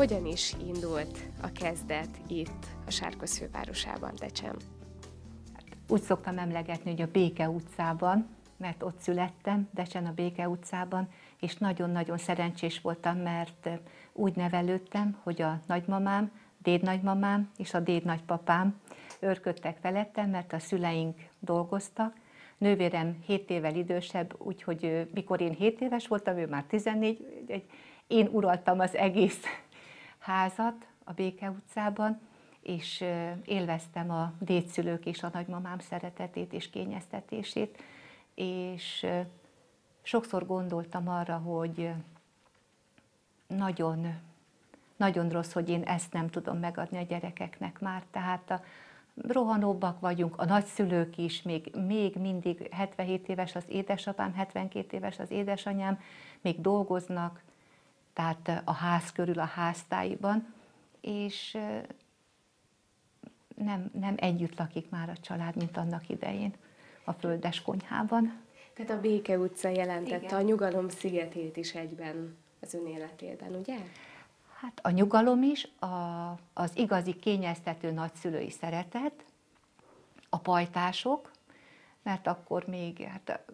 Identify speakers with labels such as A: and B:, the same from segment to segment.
A: Hogyan is indult a kezdet itt, a Sárköz fővárosában, Decsen?
B: Úgy szoktam emlegetni, hogy a Béke utcában, mert ott születtem, Decsen a Béke utcában, és nagyon-nagyon szerencsés voltam, mert úgy nevelődtem, hogy a nagymamám, dédnagymamám és a dédnagypapám örködtek felettem, mert a szüleink dolgoztak. Nővérem 7 évvel idősebb, úgyhogy mikor én 7 éves voltam, ő már 14, én uraltam az egész házat a Béke utcában, és élveztem a dédszülők és a nagymamám szeretetét és kényeztetését, és sokszor gondoltam arra, hogy nagyon, nagyon rossz, hogy én ezt nem tudom megadni a gyerekeknek már. Tehát a, rohanóbbak vagyunk, a nagyszülők is, még, még mindig 77 éves az édesapám, 72 éves az édesanyám, még dolgoznak, tehát a ház körül, a háztáiban, és nem, nem együtt lakik már a család, mint annak idején a földes konyhában.
A: Tehát a Béke utca jelentette Igen. a nyugalom szigetét is egyben az ön életében, ugye?
B: Hát a nyugalom is, a, az igazi kényeztető nagyszülői szeretet, a pajtások, mert akkor még hát,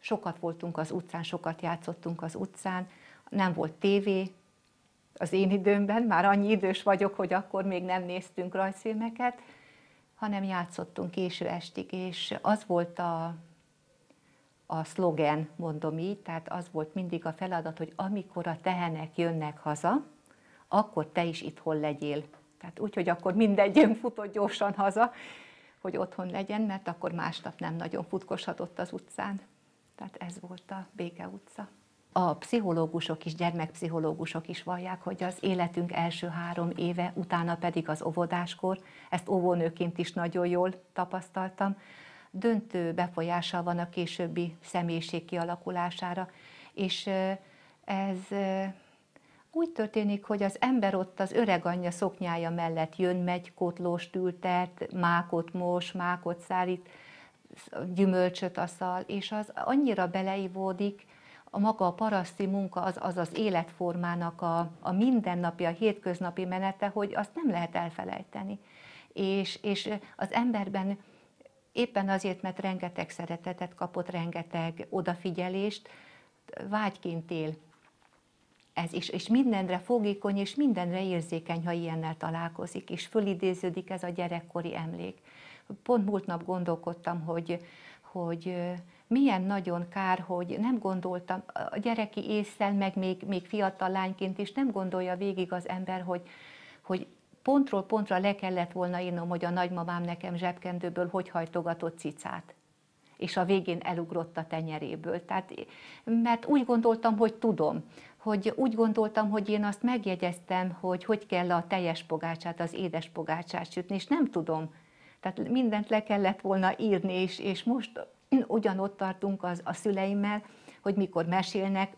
B: sokat voltunk az utcán, sokat játszottunk az utcán, nem volt tévé az én időmben, már annyi idős vagyok, hogy akkor még nem néztünk rajzfilmeket, hanem játszottunk késő estig, és az volt a, a szlogen, mondom így, tehát az volt mindig a feladat, hogy amikor a tehenek jönnek haza, akkor te is itthon legyél. Tehát úgy, hogy akkor mindegyünk futott gyorsan haza, hogy otthon legyen, mert akkor másnap nem nagyon futkoshatott az utcán. Tehát ez volt a Béke utca. A pszichológusok is, gyermekpszichológusok is vallják, hogy az életünk első három éve, utána pedig az óvodáskor, ezt óvónőként is nagyon jól tapasztaltam, döntő befolyással van a későbbi személyiség kialakulására, és ez úgy történik, hogy az ember ott az öreg anyja szoknyája mellett jön, megy, kotlóst ültet, mákot mos, mákot szállít, gyümölcsöt aszal, és az annyira beleivódik, a maga a paraszti munka, az az, az életformának a, a mindennapi, a hétköznapi menete, hogy azt nem lehet elfelejteni. És, és az emberben éppen azért, mert rengeteg szeretetet kapott, rengeteg odafigyelést, vágyként él ez is, és mindenre fogékony, és mindenre érzékeny, ha ilyennel találkozik, és fölidéződik ez a gyerekkori emlék. Pont múlt nap gondolkodtam, hogy, hogy milyen nagyon kár, hogy nem gondoltam, a gyereki észszel, meg még, még fiatal lányként is nem gondolja végig az ember, hogy, hogy pontról pontra le kellett volna írnom, hogy a nagymamám nekem zsebkendőből hogy hajtogatott cicát és a végén elugrott a tenyeréből. Tehát, mert úgy gondoltam, hogy tudom, hogy úgy gondoltam, hogy én azt megjegyeztem, hogy hogy kell a teljes pogácsát, az édes pogácsát sütni, és nem tudom. Tehát mindent le kellett volna írni, és, és most ugyanott tartunk az, a szüleimmel, hogy mikor mesélnek,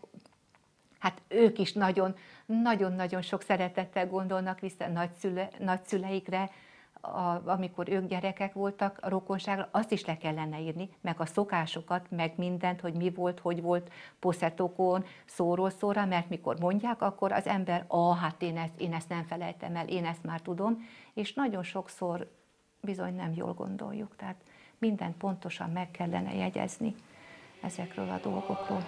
B: hát ők is nagyon, nagyon-nagyon sok szeretettel gondolnak vissza nagyszüle, nagyszüleikre, a, amikor ők gyerekek voltak a rokonságra, azt is le kellene írni, meg a szokásokat, meg mindent, hogy mi volt, hogy volt poszetokon, szóról szóra, mert mikor mondják, akkor az ember, ah, hát én ezt, én ezt nem felejtem el, én ezt már tudom, és nagyon sokszor bizony nem jól gondoljuk, tehát mindent pontosan meg kellene jegyezni ezekről a dolgokról.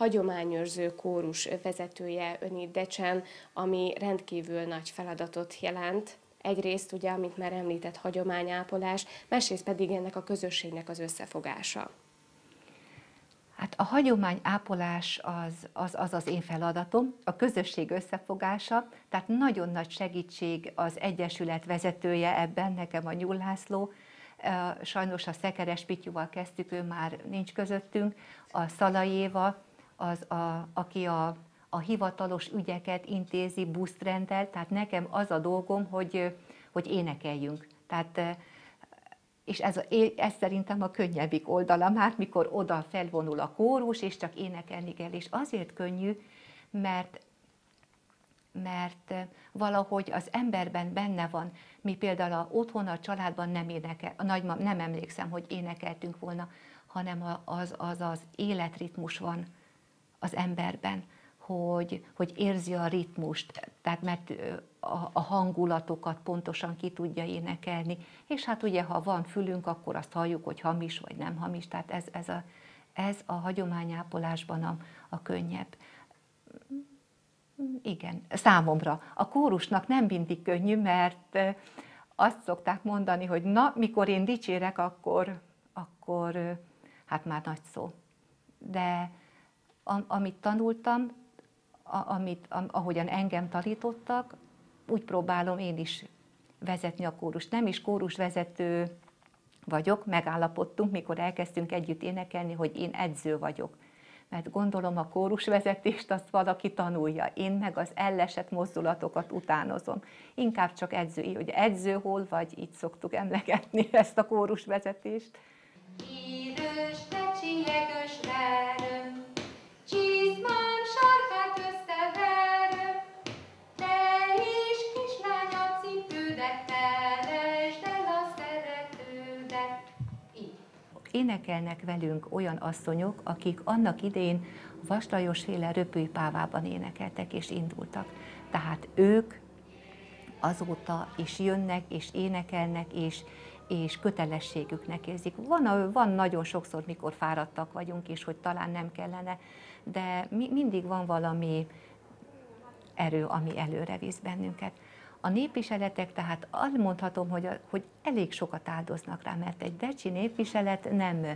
A: Hagyományőrző kórus vezetője Öni Decsen, ami rendkívül nagy feladatot jelent. Egyrészt ugye, amit már említett, hagyományápolás, másrészt pedig ennek a közösségnek az összefogása.
B: Hát a hagyományápolás az, az, az az én feladatom, a közösség összefogása, tehát nagyon nagy segítség az Egyesület vezetője ebben, nekem a Nyúl László, sajnos a Szekeres Pityúval kezdtük, ő már nincs közöttünk, a Szalai Éva, az, a, aki a, a hivatalos ügyeket intézi, buszt rendel, tehát nekem az a dolgom, hogy, hogy énekeljünk. Tehát és ez, ez szerintem a könnyebbik oldala már, mikor oda felvonul a kórus, és csak énekelni kell. És azért könnyű, mert mert valahogy az emberben benne van, mi például a, otthon a családban nem énekel, a nagymam, nem emlékszem, hogy énekeltünk volna, hanem az az, az életritmus van az emberben, hogy, hogy érzi a ritmust, tehát mert a, a hangulatokat pontosan ki tudja énekelni, és hát ugye, ha van fülünk, akkor azt halljuk, hogy hamis vagy nem hamis, tehát ez, ez, a, ez a hagyományápolásban a, a könnyebb. Igen, számomra. A kórusnak nem mindig könnyű, mert azt szokták mondani, hogy na, mikor én dicsérek, akkor, akkor hát már nagy szó. De amit tanultam, amit, ahogyan engem tanítottak, úgy próbálom én is vezetni a kórus. Nem is kórusvezető vagyok, megállapodtunk, mikor elkezdtünk együtt énekelni, hogy én edző vagyok. Mert gondolom a kórusvezetést azt valaki tanulja. Én meg az ellesett mozdulatokat utánozom. Inkább csak edző, hogy edző hol vagy, így szoktuk emlegetni ezt a kórusvezetést. Idős, énekelnek velünk olyan asszonyok, akik annak idén Vaslajos féle röpőpávában énekeltek és indultak. Tehát ők azóta is jönnek és énekelnek, és, és kötelességüknek érzik. Van, van nagyon sokszor, mikor fáradtak vagyunk, és hogy talán nem kellene, de mi, mindig van valami erő, ami előre visz bennünket. A népviseletek, tehát azt mondhatom, hogy, a, hogy elég sokat áldoznak rá, mert egy decsi népviselet nem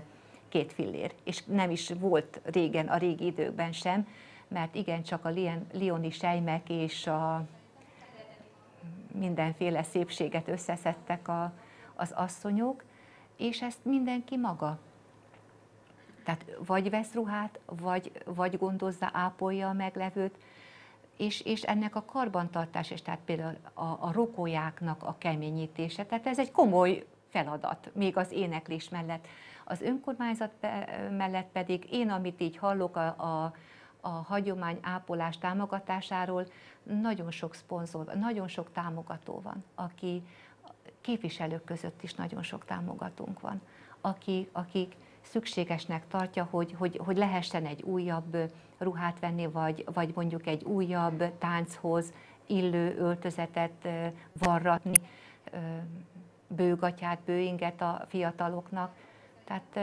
B: két fillér, és nem is volt régen, a régi időkben sem, mert igen, csak a lioni sejmek és a mindenféle szépséget összeszedtek a, az asszonyok, és ezt mindenki maga. Tehát vagy vesz ruhát, vagy, vagy gondozza, ápolja a meglevőt, és, és ennek a karbantartás, és tehát például a, a rokójáknak a keményítése, tehát ez egy komoly feladat, még az éneklés mellett. Az önkormányzat mellett pedig én, amit így hallok a, a, a hagyomány ápolás támogatásáról, nagyon sok szponzor, nagyon sok támogató van, aki képviselők között is nagyon sok támogatónk van, aki, akik szükségesnek tartja, hogy, hogy, hogy lehessen egy újabb ruhát venni, vagy, vagy mondjuk egy újabb tánchoz illő öltözetet varratni, bőgatyát, bőinget a fiataloknak. Tehát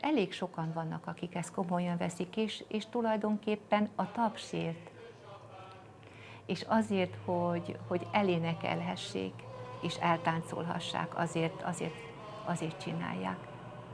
B: elég sokan vannak, akik ezt komolyan veszik, és, és tulajdonképpen a tapsért, és azért, hogy, hogy elénekelhessék, és eltáncolhassák, azért, azért, azért csinálják.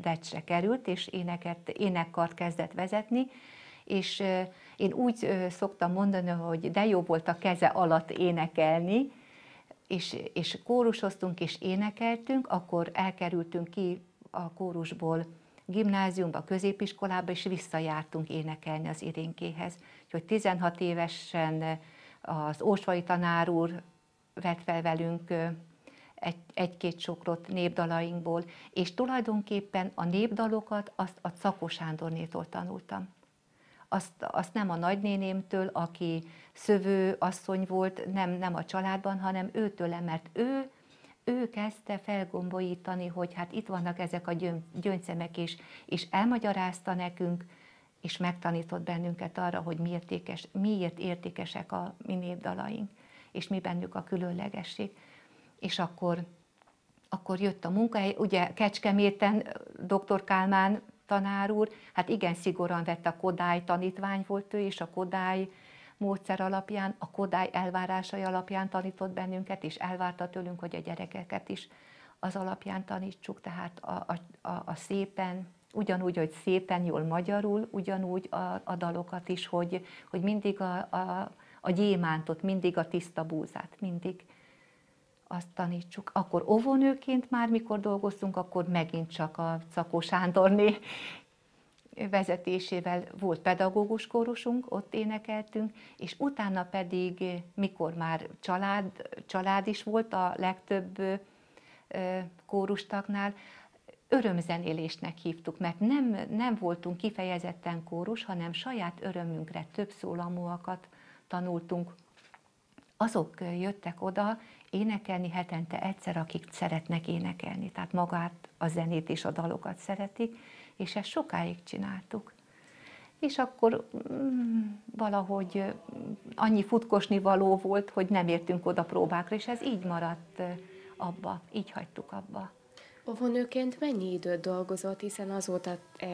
B: Decsre került, és éneket, énekkart kezdett vezetni, és én úgy szoktam mondani, hogy de jó volt a keze alatt énekelni, és, és kórusoztunk és énekeltünk, akkor elkerültünk ki a kórusból gimnáziumba, középiskolába, és visszajártunk énekelni az irénkéhez. Úgyhogy 16 évesen az Ósvai tanár úr vett fel velünk egy-két sokrot népdalainkból, és tulajdonképpen a népdalokat azt a Szakó Sándornétól tanultam. Azt, azt nem a nagynénémtől, aki szövő asszony volt, nem, nem a családban, hanem őtől, mert ő, ő kezdte felgombolítani, hogy hát itt vannak ezek a gyön, gyöngyszemek, és, és elmagyarázta nekünk, és megtanított bennünket arra, hogy miért, értékes, miért értékesek a mi népdalaink, és mi bennük a különlegesség és akkor, akkor jött a munkahely. Ugye Kecskeméten dr. Kálmán tanár úr, hát igen szigorúan vette a Kodály tanítvány volt ő, és a Kodály módszer alapján, a Kodály elvárásai alapján tanított bennünket, és elvárta tőlünk, hogy a gyerekeket is az alapján tanítsuk, tehát a, a, a, a szépen, ugyanúgy, hogy szépen, jól magyarul, ugyanúgy a, a dalokat is, hogy, hogy mindig a, a, a gyémántot, mindig a tiszta búzát, mindig azt tanítsuk. Akkor óvónőként már, mikor dolgoztunk, akkor megint csak a Cakó Sándorné vezetésével volt pedagógus kórusunk, ott énekeltünk, és utána pedig, mikor már család, család is volt a legtöbb kórustaknál, örömzenélésnek hívtuk, mert nem, nem voltunk kifejezetten kórus, hanem saját örömünkre több szólamúakat tanultunk. Azok jöttek oda énekelni hetente egyszer, akik szeretnek énekelni, tehát magát, a zenét és a dalokat szeretik, és ezt sokáig csináltuk. És akkor mm, valahogy annyi futkosni való volt, hogy nem értünk oda próbákra, és ez így maradt abba, így hagytuk abba.
A: Óvónőként mennyi időt dolgozott, hiszen azóta, e,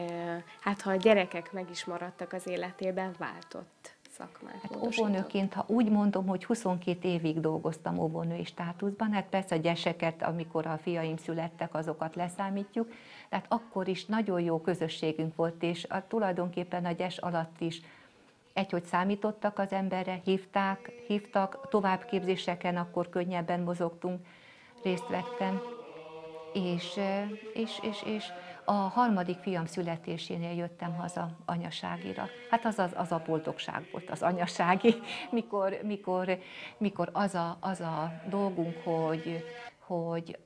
A: hát ha a gyerekek meg is maradtak az életében, váltott szakmát
B: hát óvónőként, ha úgy mondom, hogy 22 évig dolgoztam óvónői státuszban, hát persze a gyeseket, amikor a fiaim születtek, azokat leszámítjuk, tehát akkor is nagyon jó közösségünk volt, és a, tulajdonképpen a gyes alatt is egy, hogy számítottak az emberre, hívták, hívtak, továbbképzéseken akkor könnyebben mozogtunk, részt vettem, és, és, és, és a harmadik fiam születésénél jöttem haza anyaságira. Hát az, az, az a boldogság volt, az anyasági, mikor, mikor, mikor az, a, az a dolgunk, hogy, hogy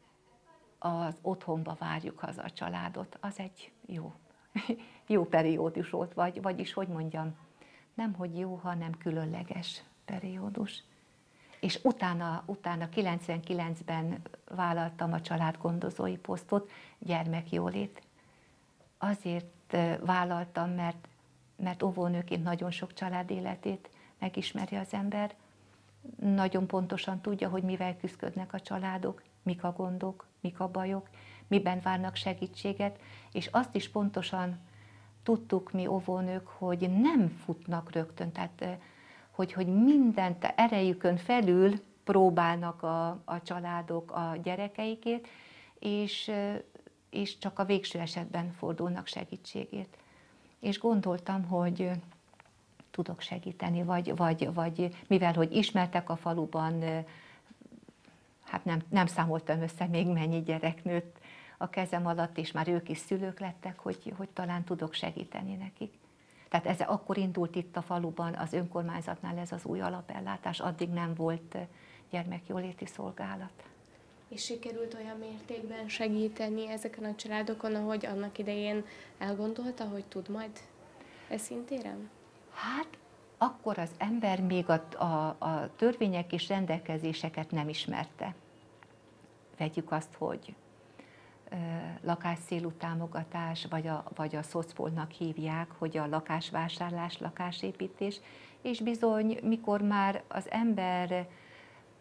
B: az otthonba várjuk haza a családot, az egy jó, jó periódus volt, vagy, vagyis hogy mondjam, nem hogy jó, hanem különleges periódus. És utána, utána 99-ben vállaltam a családgondozói posztot, gyermekjólét azért vállaltam, mert, mert óvónőként nagyon sok család életét megismeri az ember, nagyon pontosan tudja, hogy mivel küzdködnek a családok, mik a gondok, mik a bajok, miben várnak segítséget, és azt is pontosan tudtuk mi óvónők, hogy nem futnak rögtön, tehát hogy, hogy mindent erejükön felül próbálnak a, a családok a gyerekeikét, és és csak a végső esetben fordulnak segítségét. És gondoltam, hogy tudok segíteni, vagy, vagy, vagy mivel, hogy ismertek a faluban, hát nem, nem számoltam össze még mennyi gyerek nőtt a kezem alatt, és már ők is szülők lettek, hogy, hogy talán tudok segíteni nekik. Tehát ez akkor indult itt a faluban, az önkormányzatnál ez az új alapellátás, addig nem volt gyermekjóléti szolgálat
A: és sikerült olyan mértékben segíteni ezeken a családokon, ahogy annak idején elgondolta, hogy tud majd e szintéren?
B: Hát akkor az ember még a, a, a törvények és rendelkezéseket nem ismerte. Vegyük azt, hogy ö, lakásszélú támogatás, vagy a, vagy a szocpolnak hívják, hogy a lakásvásárlás, lakásépítés, és bizony, mikor már az ember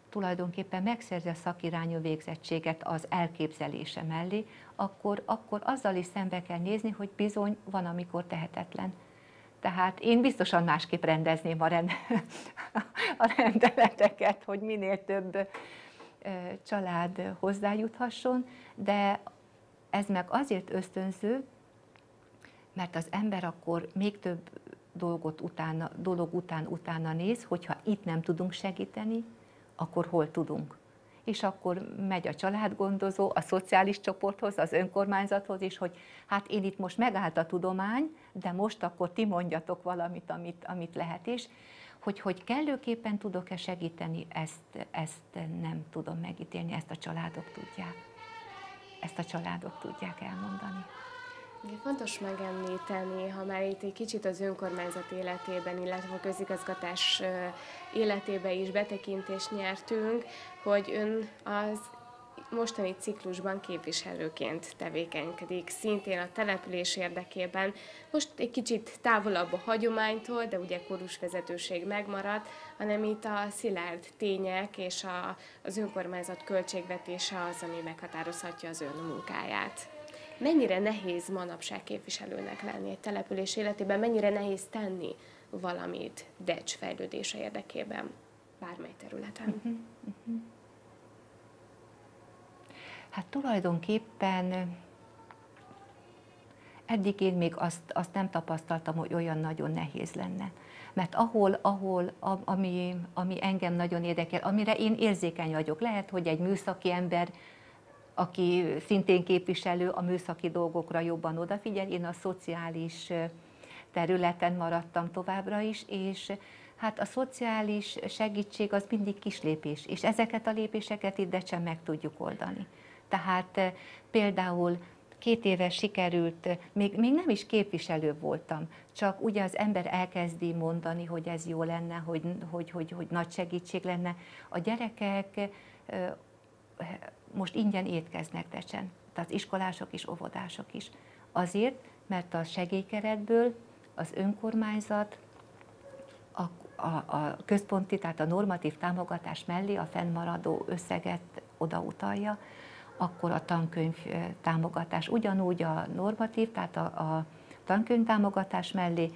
B: tulajdonképpen megszerzi a szakirányú végzettséget az elképzelése mellé, akkor, akkor azzal is szembe kell nézni, hogy bizony van, amikor tehetetlen. Tehát én biztosan másképp rendezném a, rend, a rendeleteket, hogy minél több család hozzájuthasson, de ez meg azért ösztönző, mert az ember akkor még több dolgot utána, dolog után utána néz, hogyha itt nem tudunk segíteni, akkor hol tudunk. És akkor megy a családgondozó a szociális csoporthoz, az önkormányzathoz is, hogy hát én itt most megállt a tudomány, de most akkor ti mondjatok valamit, amit, amit lehet is. Hogy, hogy kellőképpen tudok-e segíteni, ezt, ezt nem tudom megítélni, ezt a családok tudják. Ezt a családok tudják elmondani.
A: Ugye fontos megemlíteni, ha már itt egy kicsit az önkormányzat életében, illetve a közigazgatás életébe is betekintést nyertünk, hogy ön az mostani ciklusban képviselőként tevékenykedik, szintén a település érdekében. Most egy kicsit távolabb a hagyománytól, de ugye korusvezetőség megmaradt, hanem itt a szilárd tények és a, az önkormányzat költségvetése az, ami meghatározhatja az ön munkáját. Mennyire nehéz manapság képviselőnek lenni egy település életében, mennyire nehéz tenni valamit Decs fejlődése érdekében, bármely területen? Uh-huh, uh-huh.
B: Hát tulajdonképpen eddig én még azt, azt nem tapasztaltam, hogy olyan nagyon nehéz lenne. Mert ahol, ahol ami, ami engem nagyon érdekel, amire én érzékeny vagyok, lehet, hogy egy műszaki ember, aki szintén képviselő, a műszaki dolgokra jobban odafigyel, én a szociális területen maradtam továbbra is, és hát a szociális segítség az mindig kis lépés, és ezeket a lépéseket itt sem meg tudjuk oldani. Tehát például két éve sikerült, még, még nem is képviselő voltam, csak ugye az ember elkezdi mondani, hogy ez jó lenne, hogy, hogy, hogy, hogy nagy segítség lenne. A gyerekek most ingyen étkeznek Decsen, tehát iskolások és óvodások is. Azért, mert a segélykeretből az önkormányzat a, a, a központi, tehát a normatív támogatás mellé a fennmaradó összeget odautalja, akkor a tankönyv támogatás. Ugyanúgy a normatív, tehát a, a tankönyv támogatás mellé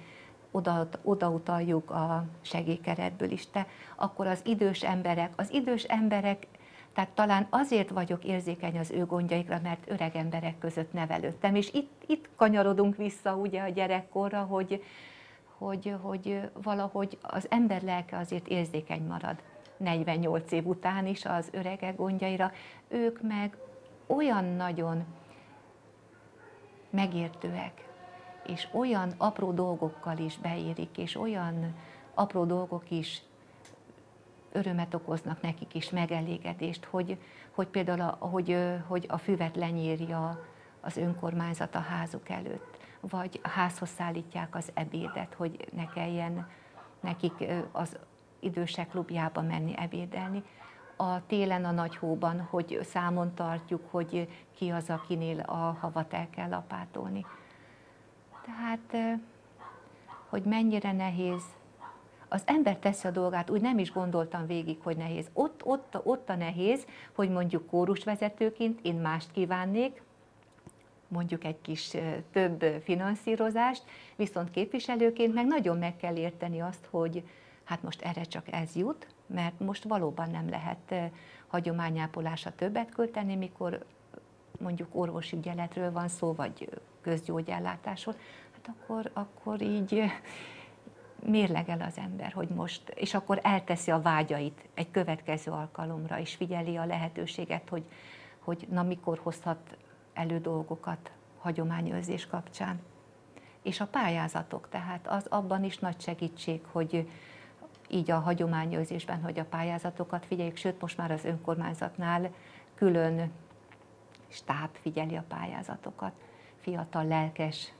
B: oda, odautaljuk a segélykeretből is, te, akkor az idős emberek, az idős emberek, tehát talán azért vagyok érzékeny az ő gondjaikra, mert öreg emberek között nevelődtem, és itt, itt kanyarodunk vissza ugye a gyerekkorra, hogy, hogy, hogy valahogy az ember lelke azért érzékeny marad 48 év után is az öregek gondjaira, ők meg olyan nagyon megértőek, és olyan apró dolgokkal is beérik, és olyan apró dolgok is örömet okoznak nekik is, megelégedést, hogy, hogy például a, hogy, hogy a füvet lenyírja az önkormányzat a házuk előtt, vagy a házhoz szállítják az ebédet, hogy ne kelljen nekik az idősek klubjába menni ebédelni a télen a nagy hóban, hogy számon tartjuk, hogy ki az, akinél a havat el kell lapátolni. Tehát, hogy mennyire nehéz. Az ember teszi a dolgát, úgy nem is gondoltam végig, hogy nehéz. Ott, ott, ott a nehéz, hogy mondjuk kórusvezetőként én mást kívánnék, mondjuk egy kis több finanszírozást, viszont képviselőként meg nagyon meg kell érteni azt, hogy hát most erre csak ez jut, mert most valóban nem lehet hagyományápolásra többet költeni, mikor mondjuk orvosi ügyeletről van szó, vagy közgyógyellátásról, hát akkor, akkor így mérlegel az ember, hogy most, és akkor elteszi a vágyait egy következő alkalomra, és figyeli a lehetőséget, hogy, hogy na mikor hozhat elő dolgokat hagyományőrzés kapcsán. És a pályázatok, tehát az abban is nagy segítség, hogy, így a hagyományőrzésben, hogy a pályázatokat figyeljük, sőt most már az önkormányzatnál külön stáb figyeli a pályázatokat, fiatal, lelkes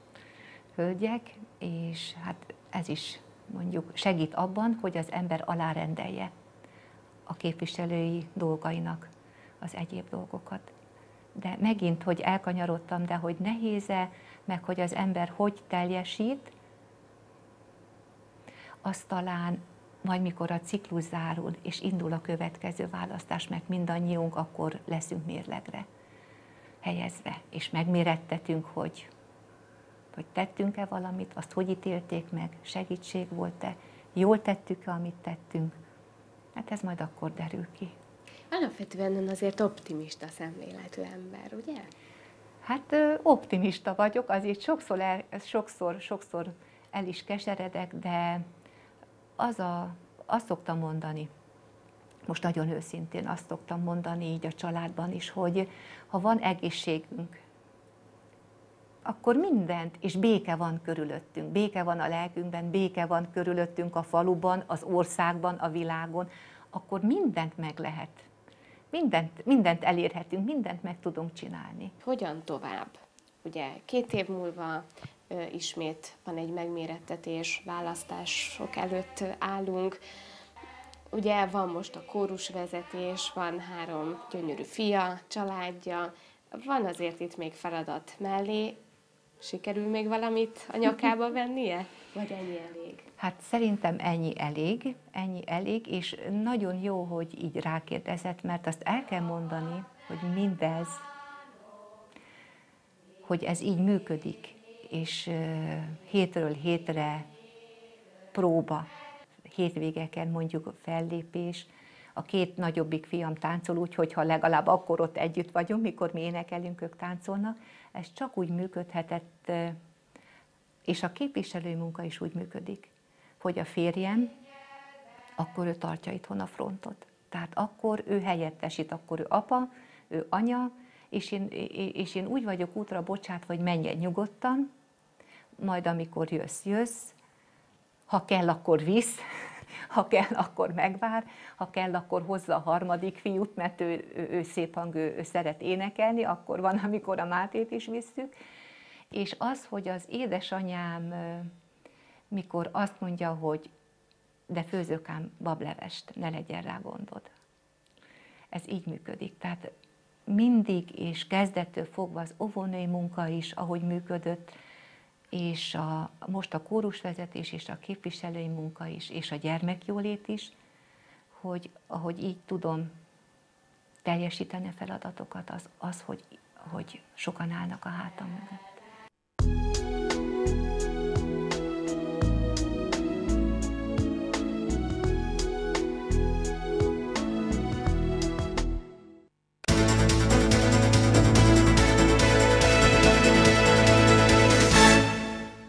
B: hölgyek, és hát ez is mondjuk segít abban, hogy az ember alárendelje a képviselői dolgainak az egyéb dolgokat. De megint, hogy elkanyarodtam, de hogy nehéze, meg hogy az ember hogy teljesít, az talán majd mikor a ciklus zárul, és indul a következő választás, meg mindannyiunk, akkor leszünk mérlegre helyezve, és megmérettetünk, hogy, hogy tettünk-e valamit, azt hogy ítélték meg, segítség volt-e, jól tettük-e, amit tettünk. Hát ez majd akkor derül ki.
A: Alapvetően azért optimista szemléletű ember, ugye?
B: Hát optimista vagyok, azért sokszor, el, sokszor, sokszor el is keseredek, de az a, azt szoktam mondani, most nagyon őszintén azt szoktam mondani így a családban is, hogy ha van egészségünk, akkor mindent, és béke van körülöttünk, béke van a lelkünkben, béke van körülöttünk a faluban, az országban, a világon, akkor mindent meg lehet. Mindent, mindent elérhetünk, mindent meg tudunk csinálni.
A: Hogyan tovább? Ugye két év múlva ismét van egy megmérettetés, választások előtt állunk. Ugye van most a kórusvezetés, van három gyönyörű fia, családja, van azért itt még feladat mellé. Sikerül még valamit a nyakába vennie? Vagy ennyi elég?
B: Hát szerintem ennyi elég, ennyi elég, és nagyon jó, hogy így rákérdezett, mert azt el kell mondani, hogy mindez, hogy ez így működik, és hétről hétre próba, hétvégeken mondjuk fellépés. A két nagyobbik fiam táncol úgy, hogyha legalább akkor ott együtt vagyunk, mikor mi énekelünk, ők táncolnak. Ez csak úgy működhetett És a képviselői munka is úgy működik, hogy a férjem, akkor ő tartja itthon a frontot. Tehát akkor ő helyettesít, akkor ő apa, ő anya, és én, és én úgy vagyok útra bocsát, hogy menjen nyugodtan, majd amikor jössz, jössz, ha kell, akkor visz, ha kell, akkor megvár, ha kell, akkor hozza a harmadik fiút, mert ő, ő, ő szép hang, ő, ő szeret énekelni, akkor van, amikor a Mátét is visszük. És az, hogy az édesanyám, mikor azt mondja, hogy de főzök ám bablevest, ne legyen rá gondod. Ez így működik. Tehát mindig és kezdettől fogva az óvónői munka is, ahogy működött, és a, most a kórusvezetés és a képviselői munka is, és a gyermekjólét is, hogy ahogy így tudom teljesíteni a feladatokat, az, az hogy, hogy sokan állnak a hátam mögött.